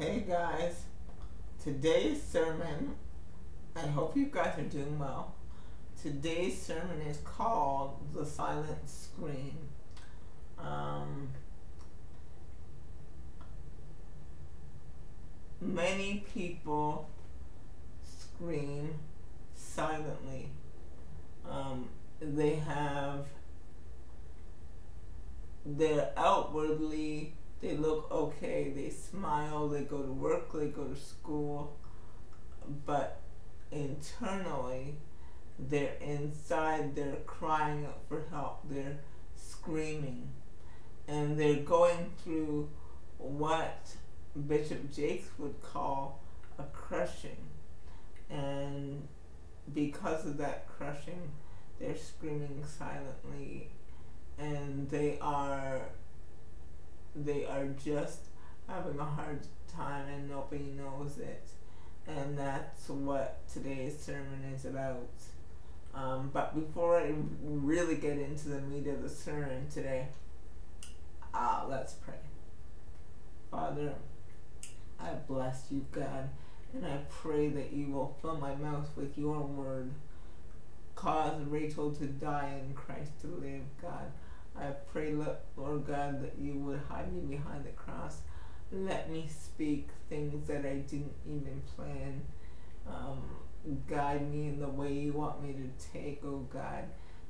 Hey guys, today's sermon, I hope you guys are doing well. Today's sermon is called The Silent Scream. Um, many people scream silently. Um, they have, they're outwardly they look okay, they smile, they go to work, they go to school, but internally, they're inside, they're crying out for help, they're screaming, and they're going through what Bishop Jakes would call a crushing. And because of that crushing, they're screaming silently, and they are they are just having a hard time and nobody knows it. And that's what today's sermon is about. Um, but before I really get into the meat of the sermon today, uh, let's pray. Father, I bless you, God, and I pray that you will fill my mouth with your word. Cause Rachel to die and Christ to live, God. I pray, Lord God, that you would hide me behind the cross. Let me speak things that I didn't even plan. Um, guide me in the way you want me to take, oh God.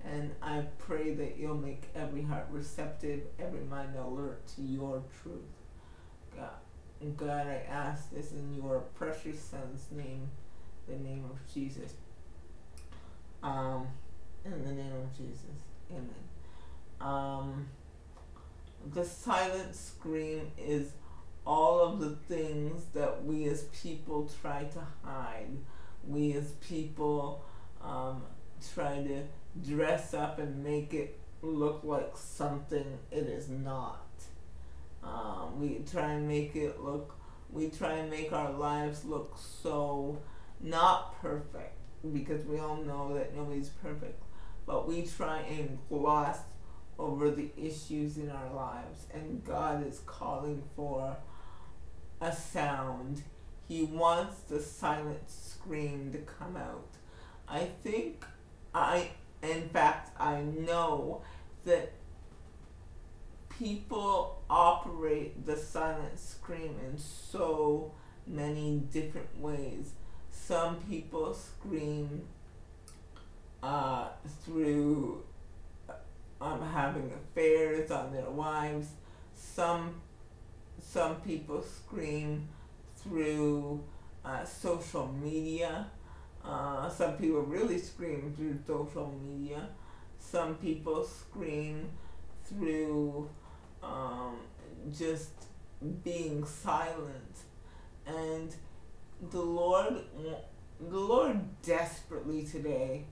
And I pray that you'll make every heart receptive, every mind alert to your truth. God, God, I ask this in your precious Son's name, the name of Jesus. Um, in the name of Jesus. Amen. Um, the silent scream is all of the things that we as people try to hide. We as people um, try to dress up and make it look like something it is not. Um, we try and make it look, we try and make our lives look so not perfect because we all know that nobody's perfect. But we try and gloss over the issues in our lives, and God is calling for a sound. He wants the silent scream to come out. I think I, in fact, I know that people operate the silent scream in so many different ways. Some people scream uh, through um, having affairs on their wives. Some some people scream through uh, social media. Uh, some people really scream through social media. Some people scream through um, just being silent. And the Lord, the Lord desperately today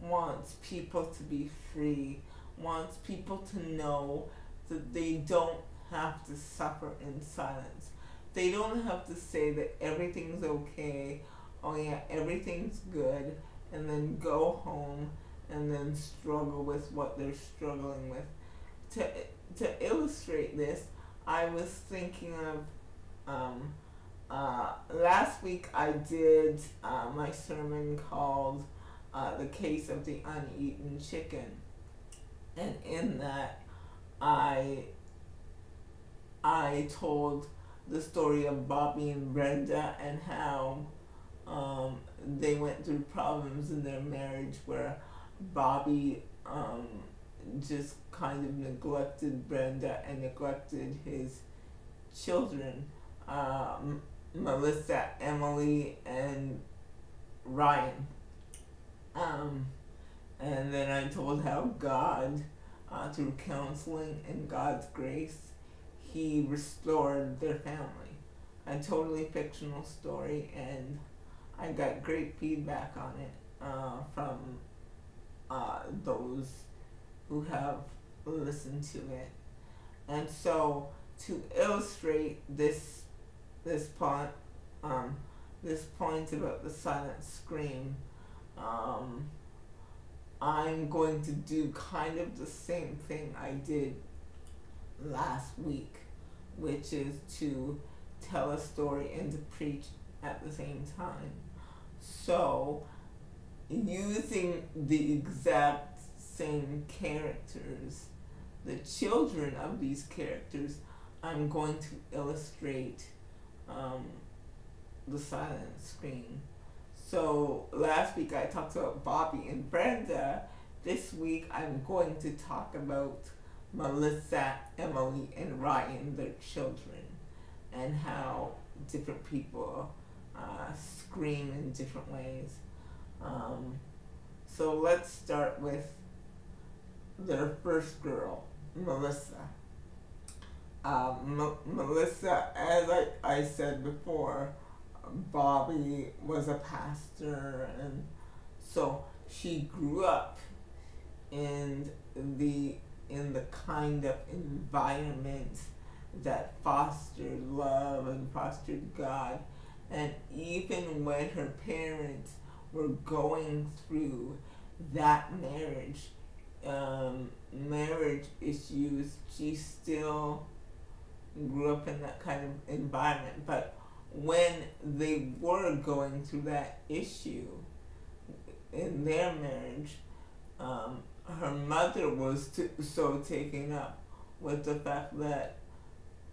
wants people to be free wants people to know that they don't have to suffer in silence. They don't have to say that everything's okay, oh yeah, everything's good, and then go home and then struggle with what they're struggling with. To, to illustrate this, I was thinking of um, uh, last week I did uh, my sermon called uh, The Case of the Uneaten Chicken and in that I I told the story of Bobby and Brenda and how um, they went through problems in their marriage where Bobby um, just kind of neglected Brenda and neglected his children, um, Melissa, Emily, and Ryan. Um, and then I told how God, uh, through counseling and God's grace, He restored their family. A totally fictional story, and I got great feedback on it uh, from uh, those who have listened to it. And so, to illustrate this this point, um, this point about the silent scream, um, I'm going to do kind of the same thing I did last week, which is to tell a story and to preach at the same time. So, using the exact same characters, the children of these characters, I'm going to illustrate um, the silent screen. So last week I talked about Bobby and Brenda. This week I'm going to talk about Melissa, Emily, and Ryan, their children, and how different people uh, scream in different ways. Um, so let's start with their first girl, Melissa. Um, M- Melissa, as I, I said before, Bobby was a pastor, and so she grew up in the in the kind of environment that fostered love and fostered God. And even when her parents were going through that marriage, um, marriage issues, she still grew up in that kind of environment. But when they were going through that issue in their marriage, um, her mother was t- so taken up with the fact that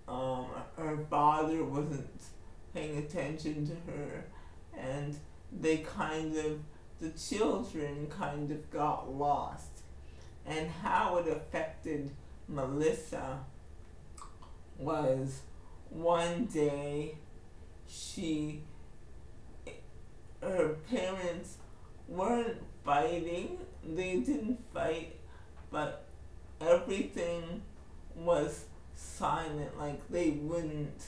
um, her father wasn't paying attention to her, and they kind of, the children kind of got lost. And how it affected Melissa was one day she, her parents weren't fighting, they didn't fight, but everything was silent, like they wouldn't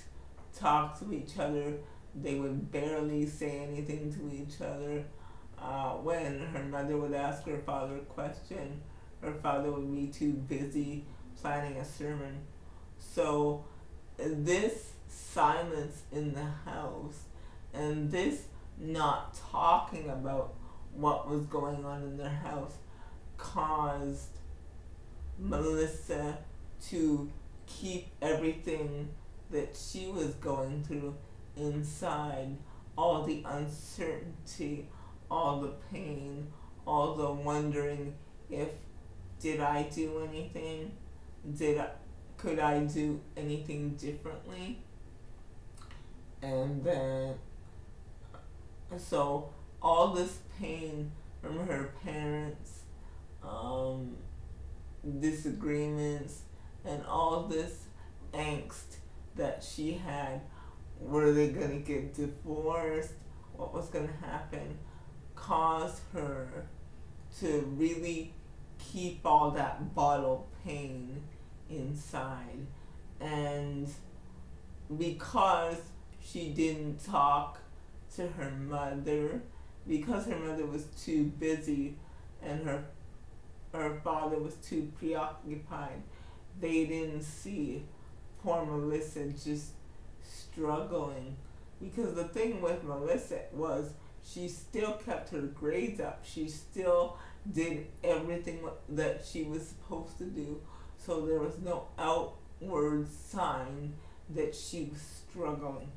talk to each other, they would barely say anything to each other. Uh, when her mother would ask her father a question, her father would be too busy planning a sermon. So, this silence in the house and this not talking about what was going on in their house caused Melissa to keep everything that she was going through inside all the uncertainty, all the pain, all the wondering if did I do anything? Did I could I do anything differently? And then so all this pain from her parents, um, disagreements, and all this angst that she had. Were they gonna get divorced? What was gonna happen? Caused her to really keep all that bottled pain inside. And because she didn't talk to her mother, because her mother was too busy and her her father was too preoccupied, they didn't see poor Melissa just struggling. Because the thing with Melissa was she still kept her grades up. She still did everything that she was supposed to do. So there was no outward sign that she was struggling.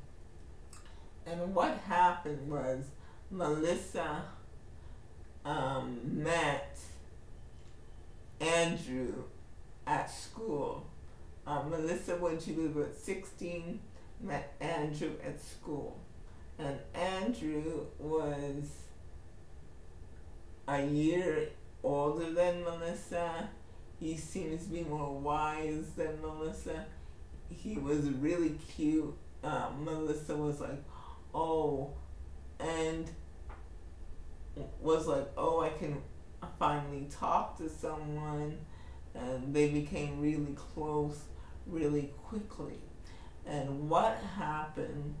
And what happened was Melissa um, met Andrew at school. Um, Melissa, when she was about 16, met Andrew at school. And Andrew was a year older than Melissa. He seems to be more wise than Melissa. He was really cute. Uh, Melissa was like, oh, and was like, oh, I can finally talk to someone. And they became really close really quickly. And what happened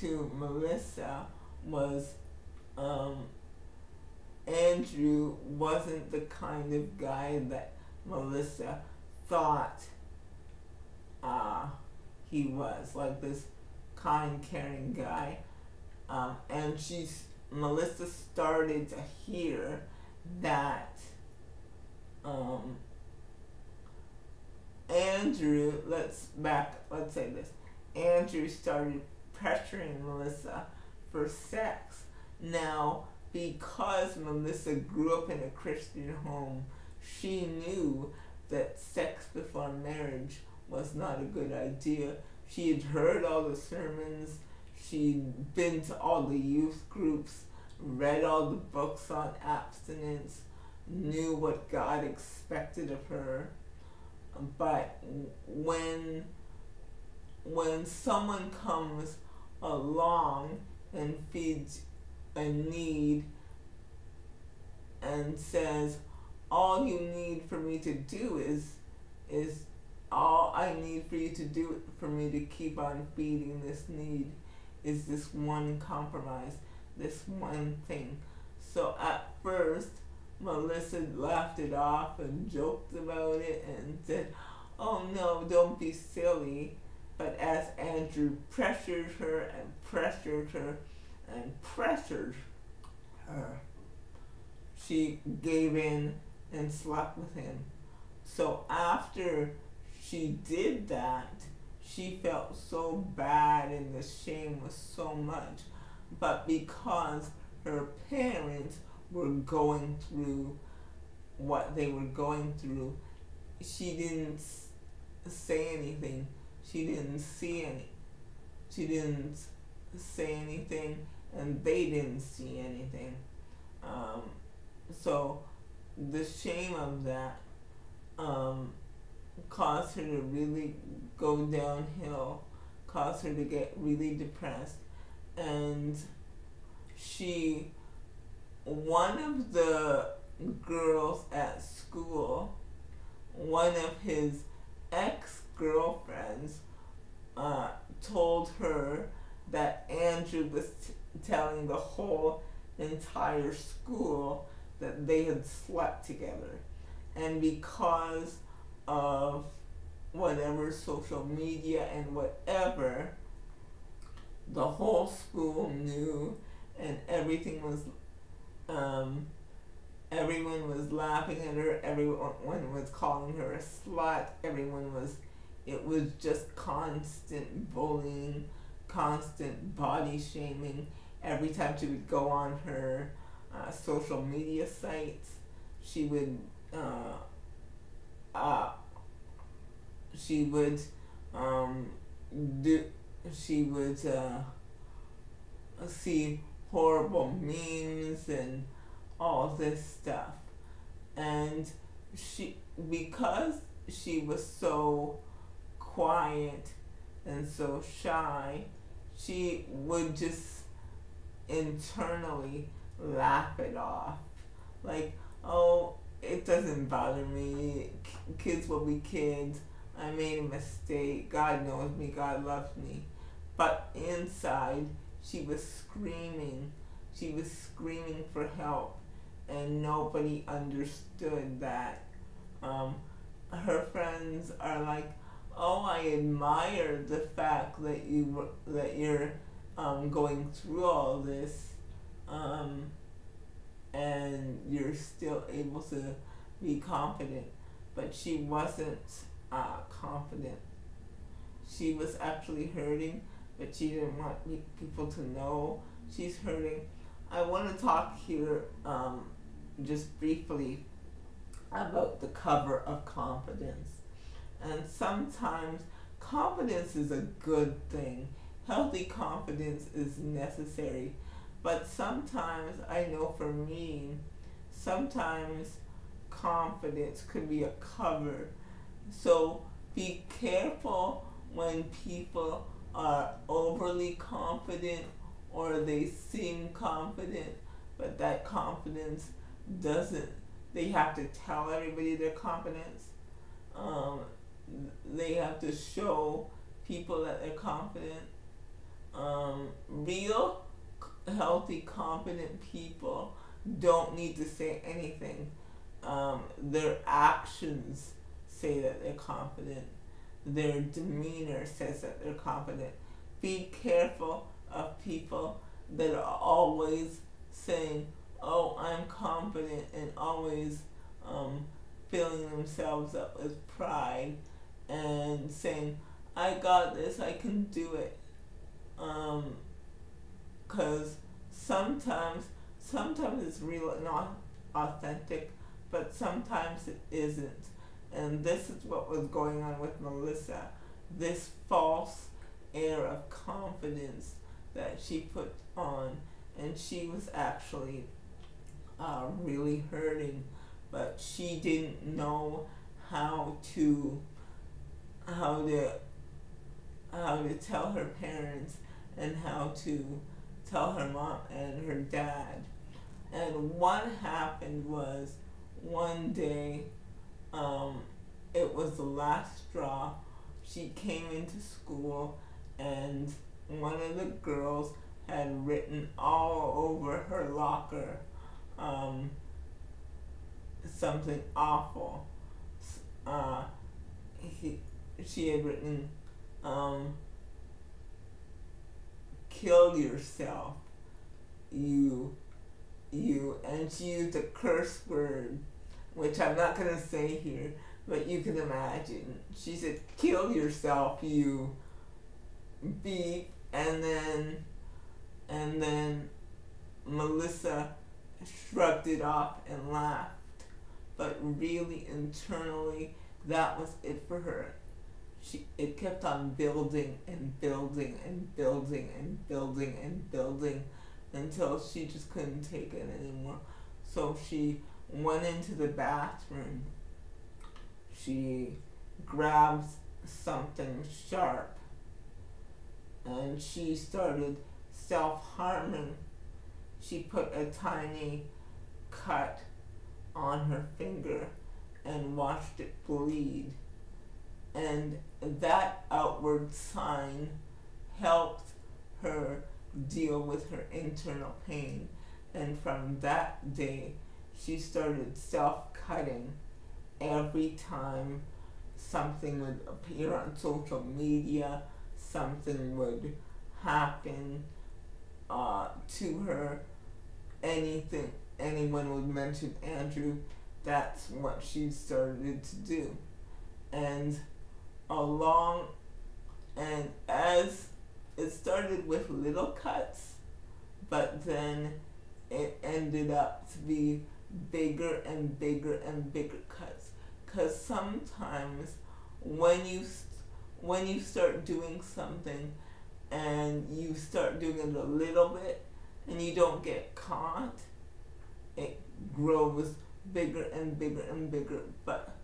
to Melissa was um, Andrew wasn't the kind of guy that Melissa thought uh, he was, like this kind, caring guy. Um, and she's Melissa started to hear that um, Andrew, let's back, let's say this. Andrew started pressuring Melissa for sex. Now, because Melissa grew up in a Christian home, she knew that sex before marriage was not a good idea. She had heard all the sermons, she'd been to all the youth groups, read all the books on abstinence, knew what God expected of her. But when when someone comes along and feeds a need and says all you need for me to do is is all I need for you to do for me to keep on feeding this need is this one compromise, this one thing. So at first, Melissa laughed it off and joked about it and said, Oh no, don't be silly. But as Andrew pressured her and pressured her and pressured her, she gave in and slept with him. So after she did that, she felt so bad and the shame was so much. But because her parents were going through what they were going through, she didn't say anything. She didn't see any. She didn't say anything, and they didn't see anything. Um, so the shame of that um, caused her to really go downhill, caused her to get really depressed, and she, one of the girls at school, one of his ex girlfriends, uh, told her that Andrew was telling the whole entire school that they had slept together. And because of whatever social media and whatever, the whole school knew and everything was um, everyone was laughing at her everyone was calling her a slut everyone was it was just constant bullying constant body shaming every time she would go on her uh, social media sites. She would uh, she would um, do she would uh, see horrible memes and all this stuff and she because she was so quiet and so shy she would just internally laugh it off. Like, oh, it doesn't bother me. kids will be kids. I made a mistake. God knows me. God loves me. But inside, she was screaming. She was screaming for help. And nobody understood that. Um, her friends are like, oh, I admire the fact that you that you're um, going through all this um, and you're still able to be confident. But she wasn't uh, confident. She was actually hurting, but she didn't want people to know she's hurting. I want to talk here um, just briefly about the cover of confidence. And sometimes confidence is a good thing. Healthy confidence is necessary but sometimes I know for me, sometimes confidence could be a cover. So be careful when people are overly confident or they seem confident, but that confidence doesn't, they have to tell everybody their confidence. Um, they have to show people that they're confident. Um, real healthy, confident people don't need to say anything. Um, their actions say that they're confident. Their demeanor says that they're confident. Be careful of people that are always saying, "Oh, I'm confident," and always um, filling themselves up with pride and saying, I got this, I can do it. Um, cause sometimes, sometimes it's real not authentic, but sometimes it isn't. And this is what was going on with Melissa. This false air of confidence that she put on, and she was actually uh, really hurting, but she didn't know how to how to how to tell her parents and how to tell her mom and her dad. And what happened was one day, um, it was the last straw. She came into school and one of the girls had written all over her locker um, something awful. Uh, he, she had written, um, kill yourself, you, you, and she used a curse word, which I'm not going to say here, but you can imagine. She said, kill yourself, you beep, and then, and then Melissa shrugged it off and laughed. But really, internally, that was it for her. She, it kept on building and building and building and building and building until she just couldn't take it anymore. So she went into the bathroom. She grabbed something sharp and she started self harming. She put a tiny cut on her finger and watched it bleed. And that outward sign helped her deal with her internal pain. And from that day, she started self cutting every time something would appear on social media, something would happen uh, to her, anything, anyone would mention Andrew, that's what she started to do. And along, and as it started with little cuts, but then it ended up to be bigger and bigger and bigger cuts. Because sometimes when you when you start doing something and you start doing it a little bit and you don't get caught, it grows bigger and bigger and bigger. But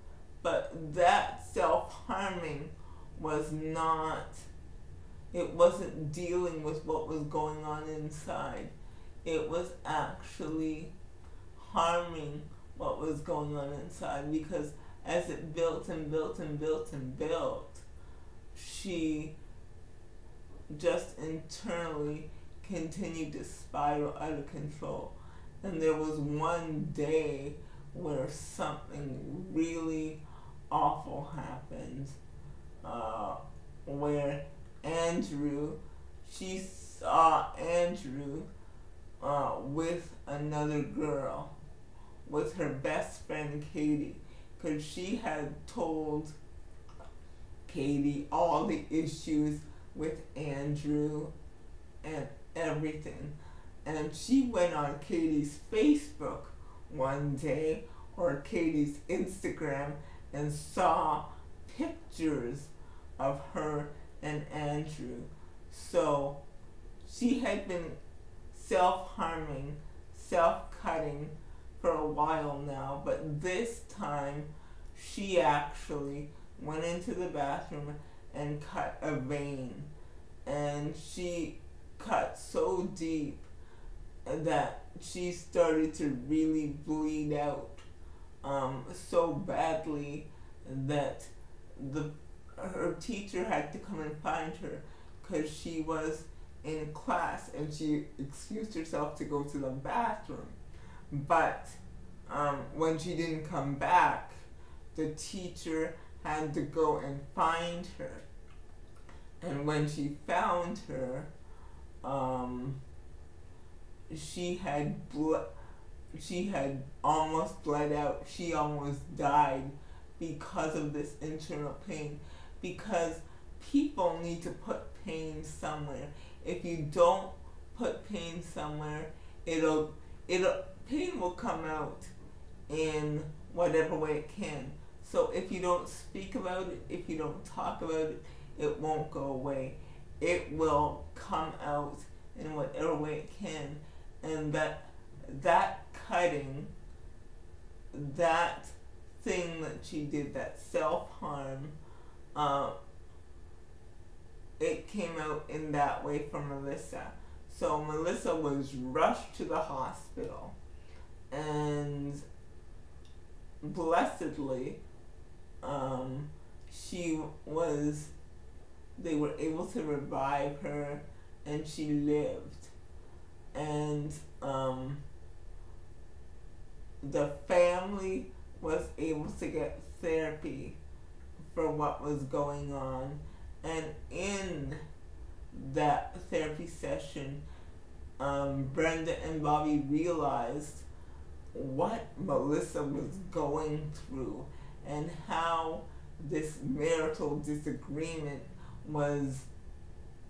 but that self harming was not it wasn't dealing with what was going on inside. It was actually harming what was going on inside because as it built and built and built and built, she just internally continued to spiral out of control. And there was one day where something really awful happened, uh, where Andrew, she saw Andrew uh, with another girl, with her best friend Katie, because she had told Katie all the issues with Andrew and everything. And she went on Katie's Facebook one day or Katie's Instagram and saw pictures of her and Andrew. So she had been self harming, self cutting for a while now, but this time she actually went into the bathroom and cut a vein. And she cut so deep that she started to really bleed out um, so badly that the her teacher had to come and find her because she was in class and she excused herself to go to the bathroom. But um, when she didn't come back, the teacher had to go and find her. And when she found her, um, she had blood. She had almost bled out. She almost died because of this internal pain. Because people need to put pain somewhere. If you don't put pain somewhere, it'll it'll pain will come out in whatever way it can. So if you don't speak about it, if you don't talk about it, it won't go away. It will come out in whatever way it can. And that that cutting, that thing that she did, that self harm, uh, it came out in that way for Melissa. So Melissa was rushed to the hospital, and blessedly, um, she was, they were able to revive her, and she lived. And um, the family was able to get therapy for what was going on. And in that therapy session, um, Brenda and Bobby realized what Melissa was going through and how this marital disagreement was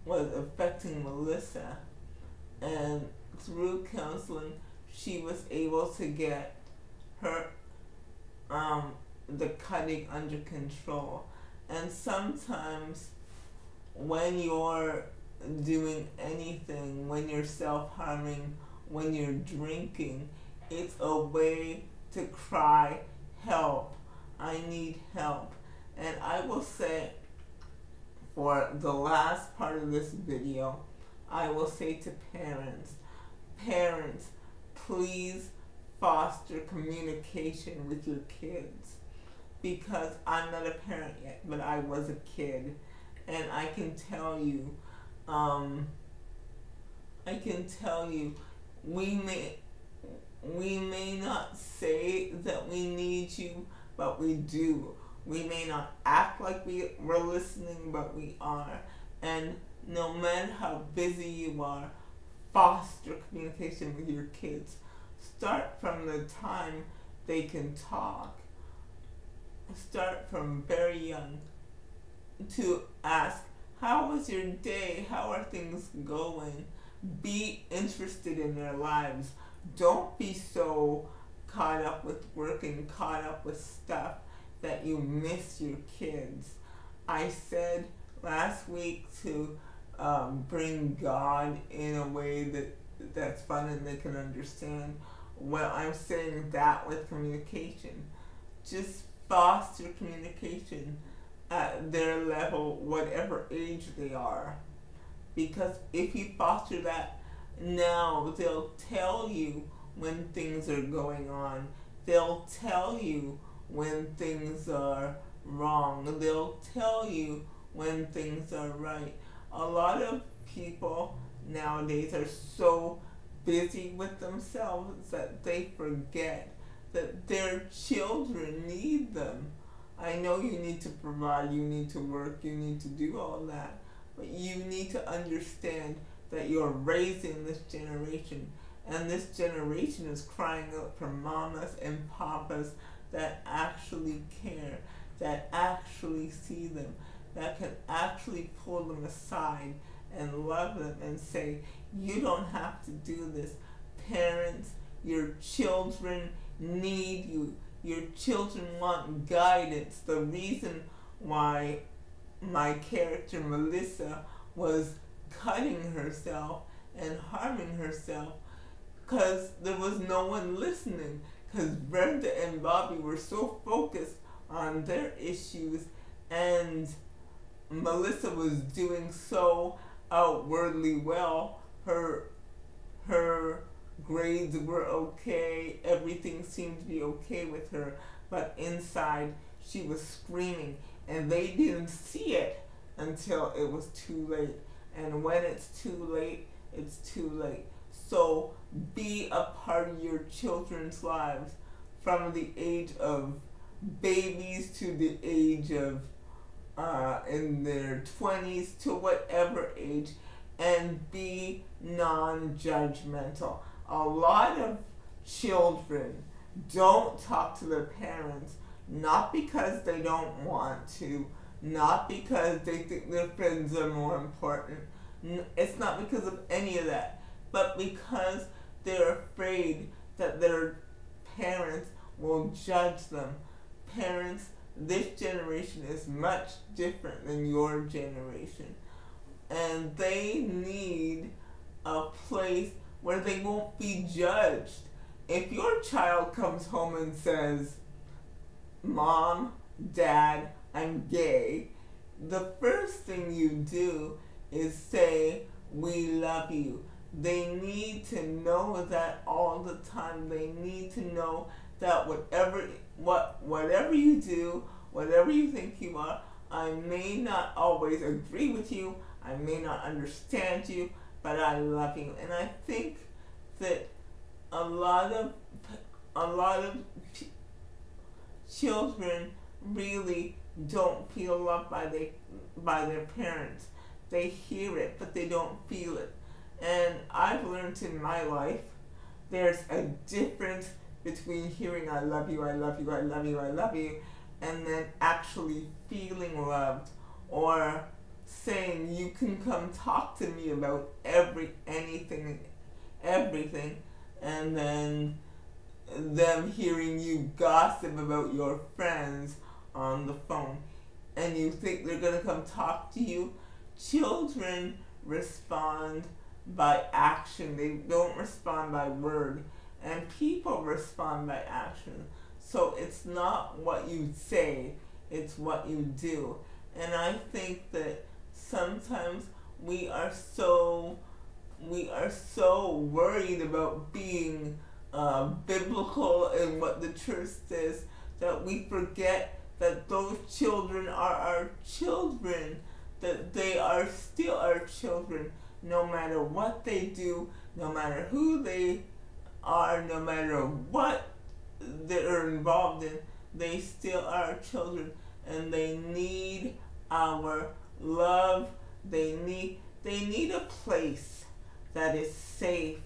was affecting Melissa. And through counseling she was able to get her um, the cutting under control. And sometimes when you're doing anything when you're self-harming when you're drinking it's a way to cry help i need help. And i will say for the last part of this video i will say to parents parents please foster communication with your kids. Because i'm not a parent yet but i was a kid. And i can tell you um, i can tell you we may we may not say that we need you, but we do. We may not act like we, we're listening, but we are. And no matter how busy you are, foster communication with your kids. Start from the time they can talk. Start from very young to ask, How was your day? How are things going? Be interested in their lives don't be so caught up with work and caught up with stuff that you miss your kids. I said last week to um, bring God in a way that that's fun and they can understand. Well, I'm saying that with communication. Just foster communication at their level, whatever age they are. Because if you foster that now they'll tell you when things are going on. They'll tell you when things are wrong. They'll tell you when things are right. A lot of people nowadays are so busy with themselves that they forget that their children need them. I know you need to provide, you need to work, you need to do all that, but you need to understand that you're raising this generation. And this generation is crying out for mamas and papas that actually care, that actually see them, that can actually pull them aside and love them and say, You don't have to do this. Parents, your children need you. Your children want guidance. The reason why my character Melissa was cutting herself and harming herself because there was no one listening because Brenda and Bobby were so focused on their issues and Melissa was doing so outwardly well. Her her grades were okay, everything seemed to be okay with her, but inside she was screaming and they didn't see it until it was too late. And when it's too late, it's too late. So be a part of your children's lives from the age of babies to the age of uh, in their 20s to whatever age and be non judgmental. A lot of children don't talk to their parents not because they don't want to, not because they think their friends are more important. It's not because of any of that, but because they're afraid that their parents will judge them. Parents, this generation is much different than your generation. And they need a place where they won't be judged. If your child comes home and says, Mom, Dad, I'm gay, the first thing you do is say, We love you. They need to know that all the time. They need to know that whatever what whatever you do, whatever you think you are, I may not always agree with you, I may not understand you, but I love you. And I think that a lot of a lot of children really don't feel loved by they by their parents. They hear it, but they don't feel it. And I've learned in my life there's a difference between hearing I love you, I love you, I love you, I love you, and then actually feeling loved or saying you can come talk to me about every anything everything and then them hearing you gossip about your friends on the phone and you think they're going to come talk to you children respond by action. They don't respond by word and people respond by action. So it's not what you say it's what you do. And i think that sometimes we are so we are so worried about being uh, biblical and what the church says that we forget that those children are our children, that they are still our children, no matter what they do, no matter who they are, no matter what they're involved in, they still are children. And they need our love. They need they need a place that is safe,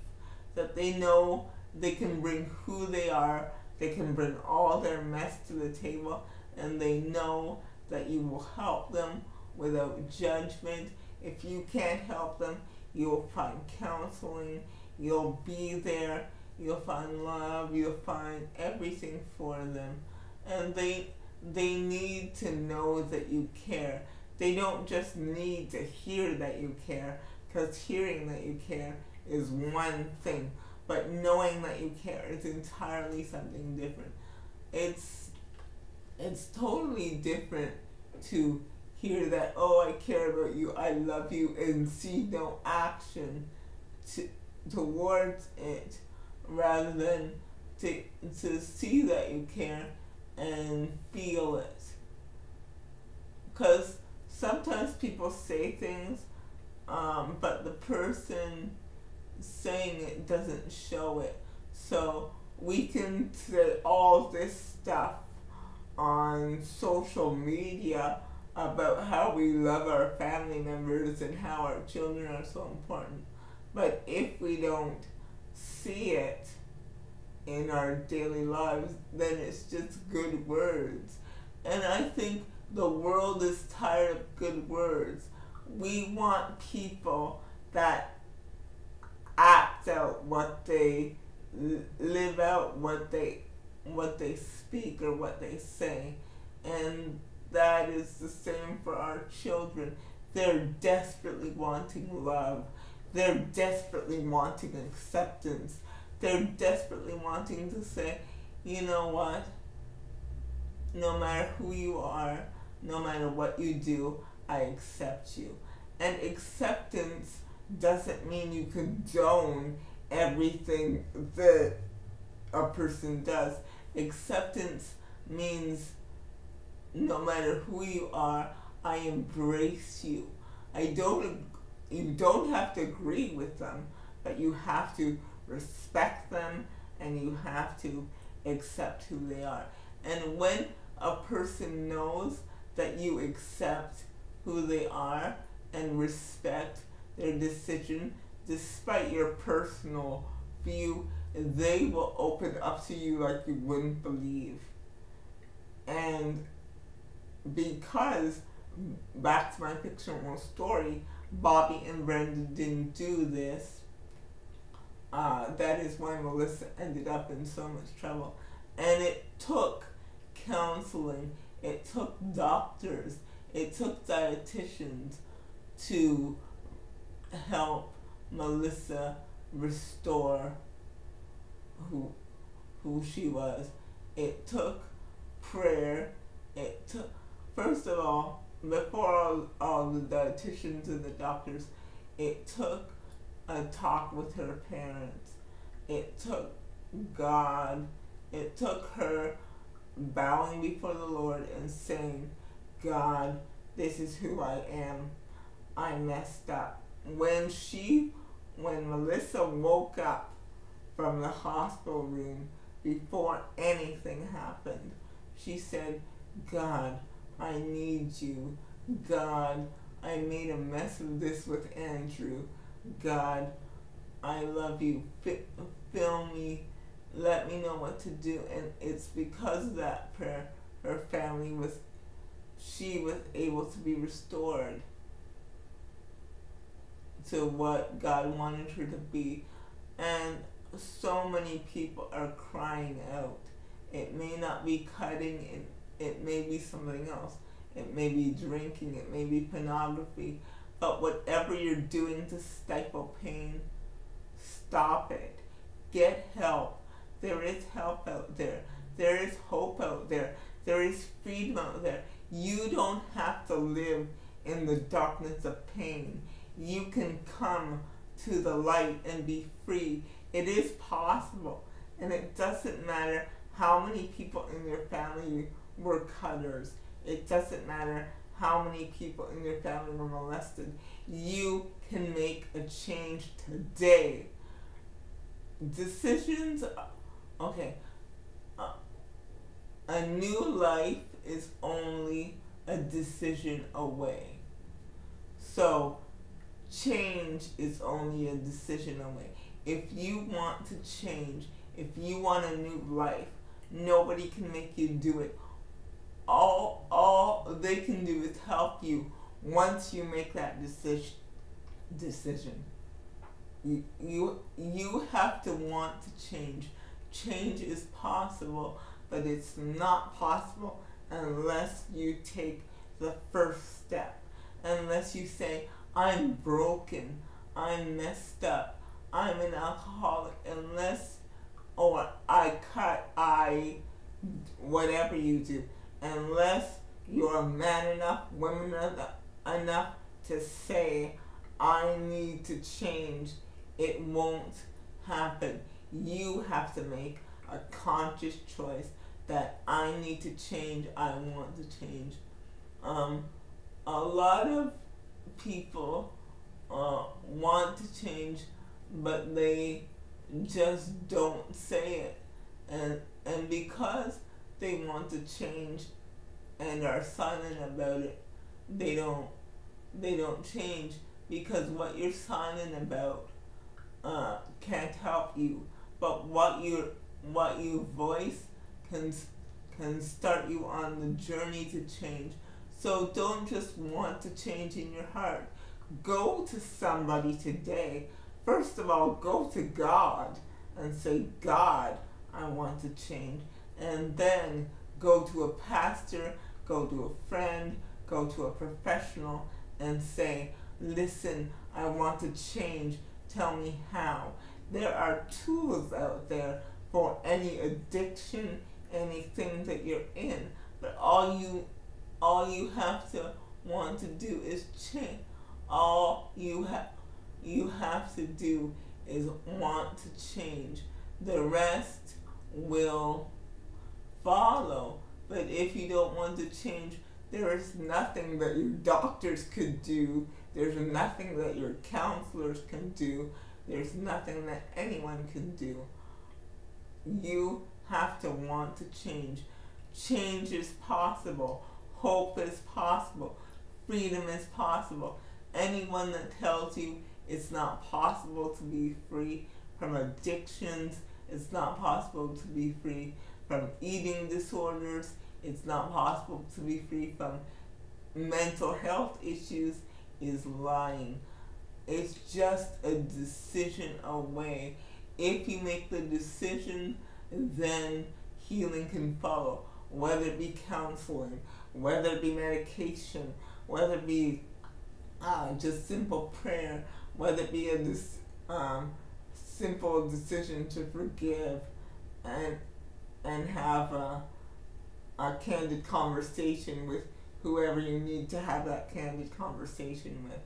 that they know they can bring who they are, they can bring all their mess to the table, and they know that you will help them without judgment. If you can't help them, you'll find counseling, you'll be there, you'll find love, you'll find everything for them. And they they need to know that you care. They don't just need to hear that you care, because hearing that you care is one thing, but knowing that you care is entirely something different. It's it's totally different to hear that oh I care about you, I love you, and see no action to towards it, rather than to to see that you care and feel it. Because sometimes people say things, um, but the person saying it doesn't show it. So we can say all this stuff on social media about how we love our family members and how our children are so important. But if we don't see it in our daily lives, then it's just good words. And I think the world is tired of good words. We want people that act out what they live out what they what they speak or what they say. And that is the same for our children. They're desperately wanting love. They're desperately wanting acceptance. They're desperately wanting to say you know what? No matter who you are no matter what you do, I accept you. And acceptance doesn't mean you condone everything that a person does. Acceptance means no matter who you are, I embrace you. I don't you don't have to agree with them, but you have to respect them and you have to accept who they are. And when a person knows that you accept who they are and respect their decision despite your personal view, they will open up to you like you wouldn't believe. And because back to my fictional story, Bobby and Brenda didn't do this. Uh, that is why Melissa ended up in so much trouble. And it took counseling, it took doctors, it took dietitians to help Melissa restore who who she was. It took prayer. It took first of all, before all, all the dietitians and the doctors, it took a talk with her parents. It took God. It took her bowing before the Lord and saying, God, this is who I am. I messed up. When she, when Melissa woke up from the hospital room before anything happened, she said, God, I need you. God, I made a mess of this with Andrew. God, I love you. Fill me. Let me know what to do. And it's because of that prayer her family was, she was able to be restored to what God wanted her to be. And so many people are crying out. It may not be cutting, it, it may be something else. It may be drinking, it may be pornography. But whatever you're doing to stifle pain, stop it. Get help. There is help out there. There is hope out there. There is freedom out there. You don't have to live in the darkness of pain. You can come to the light and be free. It is possible. And it doesn't matter how many people in your family were cutters. It doesn't matter how many people in your family were molested. You can make a change today. Decisions, okay. Uh, a new life is only a decision away. So, change is only a decision away. If you want to change, if you want a new life, nobody can make you do it. All all they can do is help you once you make that decision decision. You you, you have to want to change. Change is possible but it's not possible unless you take the first step. Unless you say i'm broken. I'm messed up i'm an alcoholic unless or i cut i whatever you do unless you're man enough, woman enough enough to say, I need to change, it won't happen. You have to make a conscious choice that I need to change, I want to change. Um, a lot of people uh, want to change, but they just don't say it. And, and because they want to change and are silent about it, they don't they don't change because what you're silent about uh, can't help you. But what you what you voice can can start you on the journey to change. So don't just want to change in your heart. Go to somebody today. First of all, go to God and say, God, I want to change and then go to a pastor, go to a friend, go to a professional and say, listen, I want to change. Tell me how. There are tools out there for any addiction, anything that you're in. But all you all you have to want to do is change. All you have you have to do is want to change. The rest will follow. But if you don't want to change, there is nothing that your doctors could do. There's nothing that your counselors can do. There's nothing that anyone can do. You have to want to change. Change is possible. Hope is possible. Freedom is possible. Anyone that tells you it's not possible to be free from addictions, it's not possible to be free from eating disorders. It's not possible to be free from mental health issues is lying. It's just a decision away. If you make the decision, then healing can follow. Whether it be counseling, whether it be medication, whether it be uh, just simple prayer, whether it be a dis- um, simple decision to forgive and and have a, a candid conversation with whoever you need to have that candid conversation with.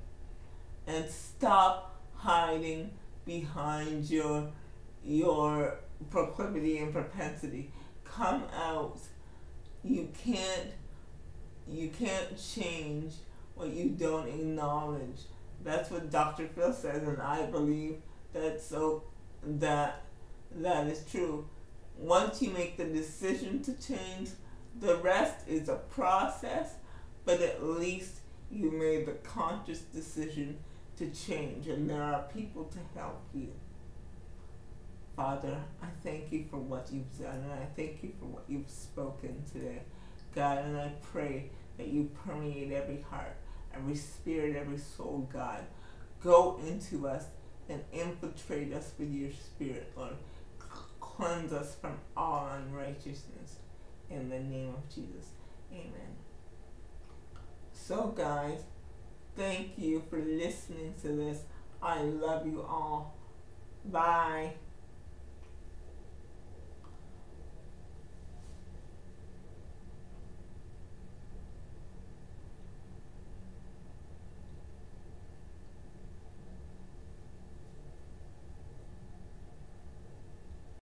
And stop hiding behind your your proclivity and propensity. Come out. You can't you can't change what you don't acknowledge. That's what Dr. Phil says, and I believe that so that that is true. Once you make the decision to change, the rest is a process, but at least you made the conscious decision to change, and there are people to help you. Father, I thank you for what you've done, and I thank you for what you've spoken today. God, and I pray that you permeate every heart, every spirit, every soul, God. Go into us and infiltrate us with your spirit, Lord. Cleanse us from all unrighteousness. In the name of Jesus. Amen. So, guys, thank you for listening to this. I love you all. Bye.